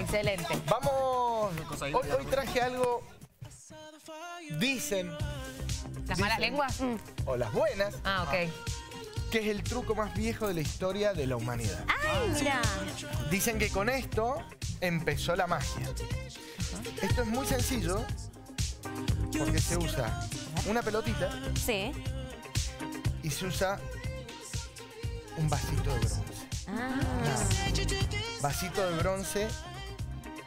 Excelente. Vamos, hoy, hoy traje algo, dicen, ¿Las malas lenguas? o las buenas, Ah, ok. que es el truco más viejo de la historia de la humanidad. Ay, mira. Dicen que con esto empezó la magia. Esto es muy sencillo porque se usa una pelotita Sí. y se usa un vasito de bronce. Ah. Vasito de bronce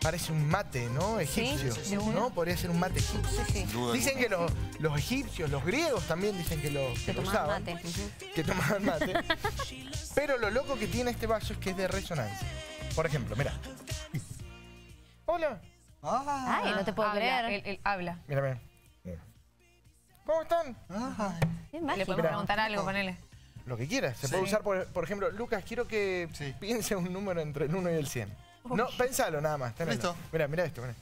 parece un mate, ¿no? Egipcio, sí, ¿no? Podría ser un mate egipcio. Sí, sí. duda Dicen que los, los egipcios, los griegos también dicen que lo, que Que lo tomaban usaban. mate. Que tomaban mate. Pero lo loco que tiene este vaso es que es de resonancia. Por ejemplo, mira. Hola. Ah, Ay, no te puedo habla, creer. Él, él habla. Mira, mira. ¿Cómo están? ah, Es Le podemos Mira. preguntar algo, ponele. Lo que quieras. Se Sí. puede usar, por, por ejemplo, Lucas, quiero que Sí. piense un número entre el 1 y el 100. No, pensalo nada más. tenelo. Listo. Mira, mira esto. Mira.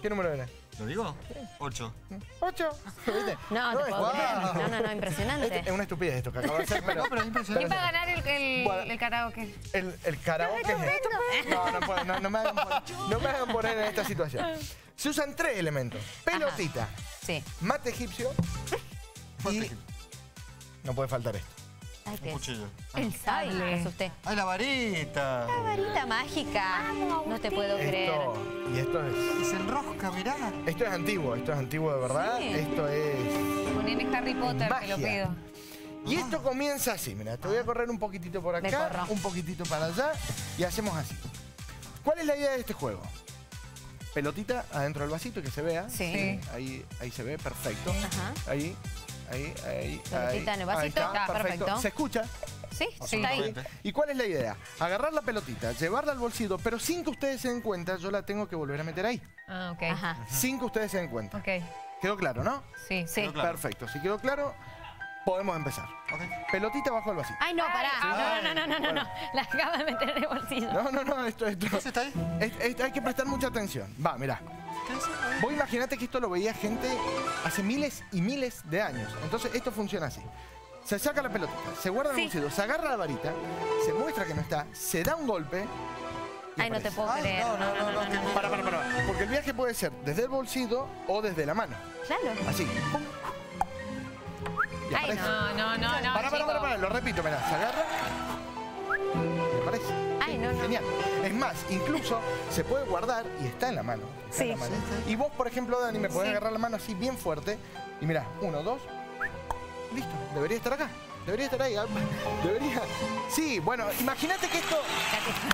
¿Qué número era? ¿Lo digo? Ocho. 8. ¿Viste? No, te es- puedo creer. No, no, no, impresionante. Es una estupidez esto que acabo de hacer, pero... No, pero es impresionante. ¿Quién va a ganar el, el, Bueno. el karaoke? El, el karaoke es esto. No, no, puedo, no, no me hagan poner, no me hagan poner en esta situación. Se usan tres elementos. Pelotita, Sí. mate egipcio y... No puede faltar esto. Ay, ¿qué Un es? cuchillo. El me sable. asusté. ¡Ay, la varita! La varita mágica. No te puedo creer. Esto, y esto es... Y se enrosca, mirá. Esto es antiguo, esto es antiguo de verdad. Sí. Esto es... Poneme Harry Potter, te lo Magia. pido. Y esto comienza así, mira, te voy a correr un poquitito por acá, un poquitito para allá y hacemos así. ¿Cuál es la idea de este juego? Pelotita adentro del vasito que se vea. Sí. Ahí, ahí se ve, perfecto. Ajá. Ahí, ahí, ahí. Ahí, en el vasito, ahí está, está, perfecto. Se escucha. Sí, Sí. está ahí. ¿Y cuál es la idea? Agarrar la pelotita, llevarla al bolsillo, pero sin que ustedes se den cuenta, yo la tengo que volver a meter ahí. Ah, ok. Ajá. Sin que ustedes se den cuenta. Ok. ¿Quedó claro, no? Sí. Sí. Claro. Perfecto. Si quedó claro, podemos empezar. Ok. Pelotita bajo el vasito. Ay, no, pará. Ay, No, no, no, no, no, no. La acaba de meter en el bolsillo. No, no, no, esto, esto. ¿Ese está ahí? Es- es- hay que prestar mucha atención. Va, mirá. Vos imaginate que esto lo veía gente hace miles y miles de años. Entonces esto funciona así. Se saca la pelotita, se guarda en bolsillo, se agarra la varita, se muestra que no está, se da un golpe. y Ay, no te aparece. puedo creer. no, no, no, no. Para, para, para. Porque el viaje puede ser desde el bolsillo o desde la mano. Claro. Así. Pum. Y Ay, aparece. No, no, no, no. Para, para, para, para, lo repito, mirá, se agarra. No, no. Genial. Es más, incluso se puede guardar y está en la mano. está en Sí. la mano. Y vos, por ejemplo, Dani, me podés Sí. agarrar la mano así bien fuerte. Y mirá, uno, dos. Listo. Debería estar acá. Debería estar ahí. ah, Debería. Sí, bueno, imagínate que esto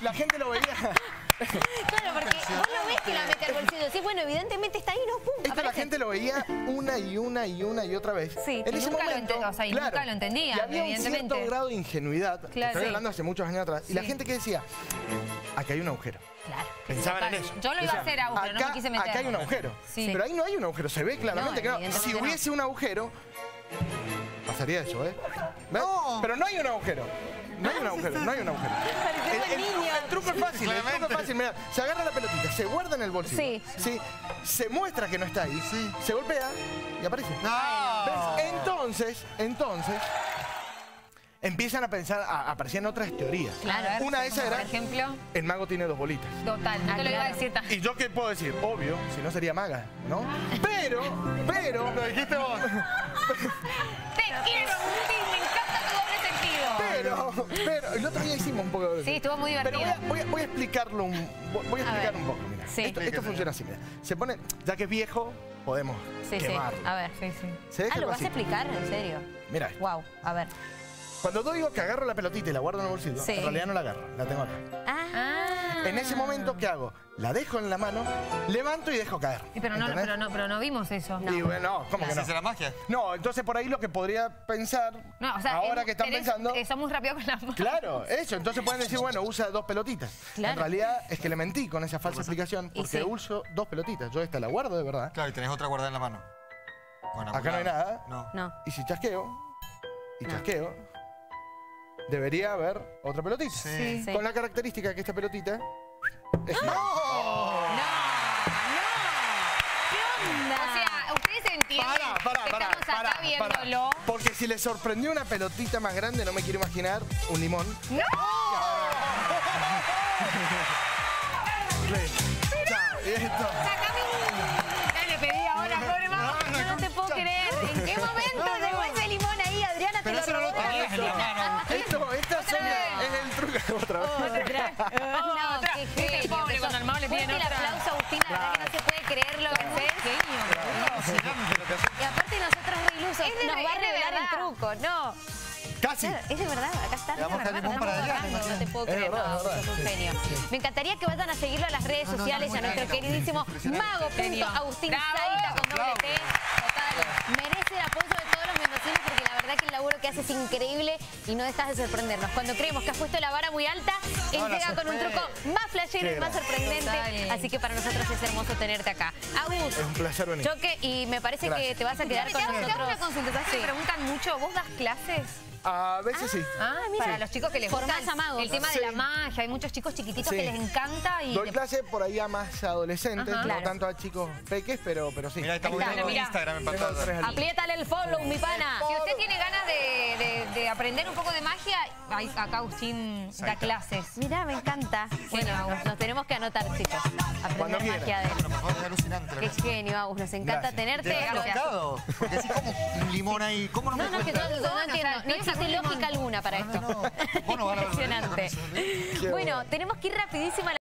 la gente lo veía. Claro, porque vos lo ves que la mete al bolsillo. Sí, bueno, evidentemente está ahí, ¿no? Pum, Esto la aparece. gente lo veía una y una y una y otra vez. Sí. En Y ese nunca lo momento, ente- o sea, y claro, nunca lo entendían, y había un evidentemente. cierto grado de ingenuidad. Claro. Estoy Sí. hablando hace muchos años atrás. Y la gente que decía, acá hay un agujero. Claro. Pensaban en eso. Yo lo iba a Decían, hacer aún, pero no me acá- quise meter. Acá hay un agujero. Sí. Pero ahí no hay un agujero. Se ve claramente No, que no. Si no. hubiese un agujero, pasaría eso, ¿eh? No. Pero no hay un agujero. No hay un agujero, no hay un agujero. El, el truco- el truco es fácil, el truco es fácil. Mira, se agarra la pelotita, se guarda en el bolsillo. Sí. Sí. Se muestra que no está ahí. Sí. Se golpea y aparece. ¡No! ¿Ves? Entonces, entonces, empiezan a pensar, a- aparecían otras teorías. Claro. Una de esas Por era, ejemplo, el mago tiene dos bolitas. total. No Ah, te lo iba a decir tan... ¿Y yo qué puedo decir? Obvio, si no sería maga, ¿no? Pero, pero, Lo dijiste vos. Te quiero, Guti, me encanta tu doble sentido. pero, pero, el otro día hicimos un poco de... Sí, estuvo muy Pero voy divertido. a, voy a- voy a explicarlo un, voy a explicar un poco, mira. Sí. Esto, funciona así, mira. Se pone, ya que es viejo, podemos Sí. A ver. Sí, sí. Se Ah, ¿lo vas a explicar? ¿En serio? Mira, esto. Wow. A ver. cuando yo digo que agarro la pelotita y la guardo en el bolsillo, Sí. en realidad no la agarro, la tengo acá. Ah. En ese momento, ¿qué hago? La dejo en la mano, levanto y dejo caer. Y Pero no, pero no, pero no vimos eso. Y bueno, ¿cómo que ¿Esa no? es la magia? No, entonces por ahí lo que podría pensar, No, o sea, ahora es- que están tenés- pensando... somos rápidos con las manos. Claro, eso. Entonces pueden decir, bueno, usa dos pelotitas. Claro. En realidad es que le mentí con esa falsa explicación porque sí. uso dos pelotitas. Yo esta la guardo de verdad. Claro, y tenés otra guardada en la mano. Bueno, Acá no hay nada. No. No. Y si chasqueo, y No. chasqueo, debería haber otra pelotita. Sí. Sí. Con la característica que esta pelotita es gira. ¿Qué onda? O sea, ustedes entienden Pará, pará, que pará, estamos acá pará, pará. viéndolo. Porque si le sorprendió una pelotita más grande, no me quiero imaginar un limón. ¡No! Sí. Chao. Y esto. Sacame Otra. No, Otra. qué Viste, genio. pobre, que cuando sos. al Mau le piden Fuerte el otra. aplauso, Agustín. La verdad que no se puede creer lo que haces. Y aparte nosotros re ilusos. Nos va a revelar el truco. No. Casi. Claro, es de verdad, acá está. Limón para No te puedo creer, verdad, no, es verdad. sos un genio. Me encantaría que vayan a seguirlo a las redes sociales, a nuestro queridísimo mago.agustín. Zaita con doble T. Total, merece el apoyo de todos los mendocinos porque la verdad que el laburo que haces es increíble y no dejas de sorprendernos. Cuando creemos que has puesto la vara muy alta, él No, llega con un truco más flashero y más sorprendente. Total. Así que para nosotros es hermoso tenerte acá. Agus, Es un placer venir. choque y me parece que te vas a quedar Te con hago- te hago nosotros. una consulta, ¿sabes que Sí. preguntan mucho? ¿Vos das clases? A veces sí. Ah, mira. Para los chicos que les gusta el tema Sí. de la magia. Hay muchos chicos chiquititos Sí. que les encanta y... Doy clase por ahí a más adolescentes, Ajá. no Claro. tanto a chicos peques, pero, pero sí. Mirá, estamos viendo. Instagram en pantalla. Apriétale el follow, mi pana. Si usted acá Agustín da clases. Mirá, me encanta. Bueno, Agus, nos tenemos que anotar, chicos. Cuando Aprender quieran. magia de él. Bueno, por favor, es alucinante lo que Qué genio, Agus. Nos encanta Gracias. tenerte. Te. Porque así como un limón ahí. ¿Cómo no me No, no, que no, no o sea, entiendo. no No es existe lógica alguna para No, esto. no, no. No Impresionante. Bueno. tenemos que ir rapidísimo a la